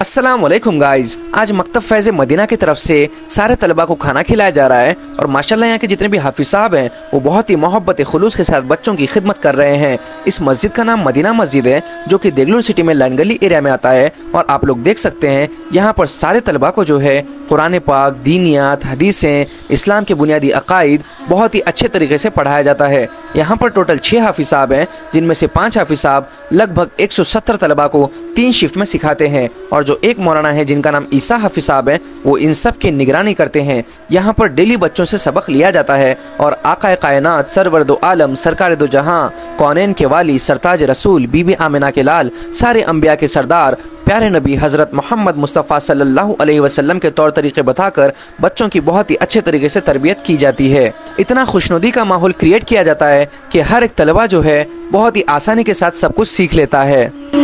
अस्सलाम वालेकुम गाइस आज मकतब फैज़ मदीना की तरफ़ से सारे तलबा को खाना खिलाया जा रहा है और माशाल्लाह यहाँ के जितने भी हाफिज साहब हैं, वो बहुत ही मोहब्बत, खलूस के साथ बच्चों की खिदमत कर रहे हैं। इस मस्जिद का नाम मदीना मस्जिद है, जो कि देगलूर सिटी में लाइन एरिया में आता है और आप लोग देख सकते हैं, यहाँ पर सारे तलबा को जो है, कुरान पाक, दीनियात, हदीसें, इस्लाम के बुनियादी अकायद बहुत ही अच्छे तरीके से पढ़ाया जाता है। यहाँ पर टोटल छः हाफिज साहब हैं, जिनमें से पाँच हाफिज साहब लगभग 170 तलबा को तीन शिफ्ट में सिखाते हैं और जो एक मौलाना है, जिनका नाम ईसा हाफिज साहब है, वो इन सब की निगरानी करते हैं। यहाँ पर डेली बच्चों से सबक लिया जाता है और आका कायनात, सरवर दो आलम, सरकार दो जहाँ, कौनैन के वाली, सरताज रसूल, बीबी आमिना के लाल, सारे अम्बिया के सरदार, प्यारे नबी हज़रत मोहम्मद मुस्तफ़ा सल्लल्लाहु अलैहि वसल्लम के तौर तरीके बताकर बच्चों की बहुत ही अच्छे तरीके से तरबियत की जाती है। इतना खुशनुदी का माहौल क्रिएट किया जाता है कि हर एक तलबा जो है, बहुत ही आसानी के साथ सब कुछ सीख लेता है।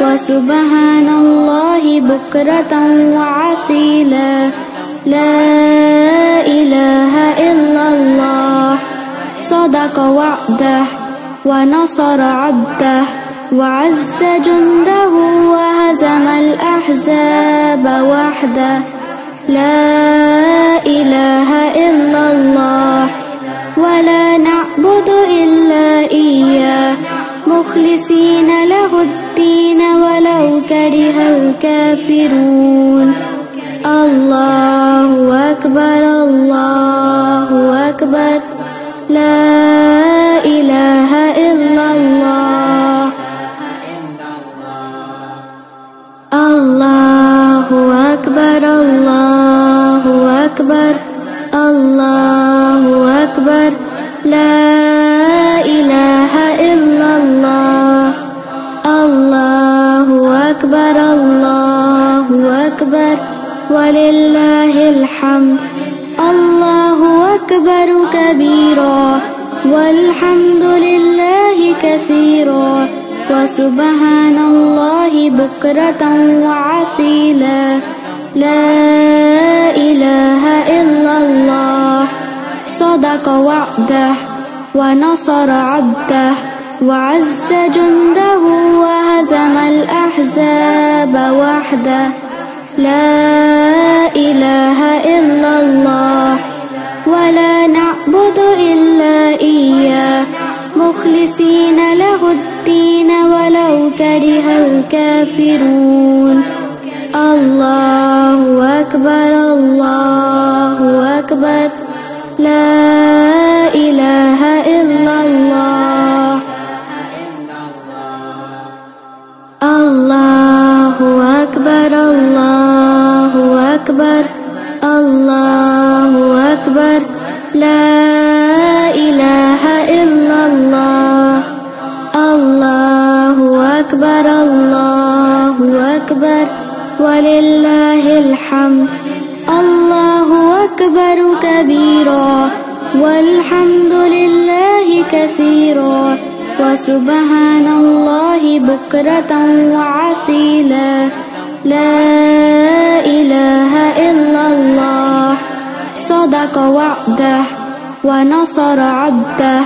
وسبحان الله بكرة وعسيلا. لا إله إلا الله. صدق وعده ونصر عبده وعز جنده وهزم الأحزاب وحده. لا إله كره الكافرون. الله أكبر الله أكبر. لا إله إلا الله. الله أكبر الله أكبر. والحمد لله كثيرا وسبحان الله بكرة وعسيلا. لا إله إلا الله. صدق وعده ونصر عبده وعز جنده وهزم الأحزاب وحده. لا إله مخلصين له الدين ولو كره الكافرون. الله أكبر الله أكبر. لا إله إلا الله. ولله الحمد. الله أكبر كبيرا. والحمد لله كثيرا. وسبحان الله بكرة وعسيلا. لا إله إلا الله. صدق وعده ونصر عبده.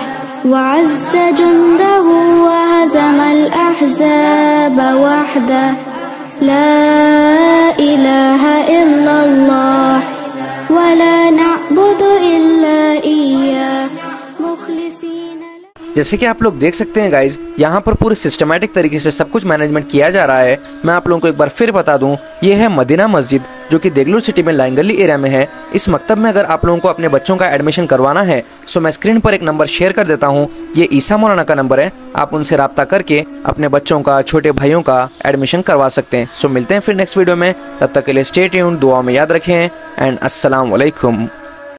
وعز جنده وهزم الأحزاب وحده. لا إله إلا الله ولا जैसे कि आप लोग देख सकते हैं गाइज़ यहाँ पर पूरे सिस्टमेटिक तरीके से सब कुछ मैनेजमेंट किया जा रहा है। मैं आप लोगों को एक बार फिर बता दूँ, ये है मदीना मस्जिद, जो कि देगलूर सिटी में लाइन गली एरिया में है। इस मकतब में अगर आप लोगों को अपने बच्चों का एडमिशन करवाना है सो मैं स्क्रीन पर एक नंबर शेयर कर देता हूँ। ये ईसा मौलाना का नंबर है। आप उनसे रब्ता करके अपने बच्चों का, छोटे भाइयों का एडमिशन करवा सकते हैं। सो मिलते हैं फिर नेक्स्ट वीडियो में। तब तक के लिए स्टेट दुआ में याद रखें। एंड वालेकुम